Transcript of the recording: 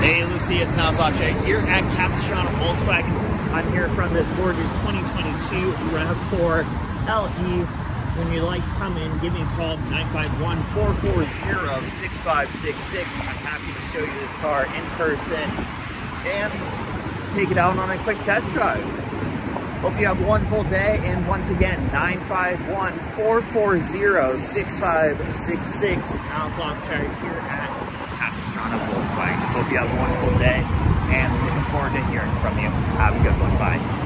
Hey Lucy, it's Naslov here at Capistrano Volkswagen. I'm here from this gorgeous 2022 RAV4 LE. When you'd like to come in, give me a call, 951-440-6566. I'm happy to show you this car in person and take it out on a quick test drive. Hope you have a wonderful day, and once again, 951-440-6566. Naslov here at Capistrano. Hope you have a wonderful day and looking forward to hearing from you. Have a good one. Bye.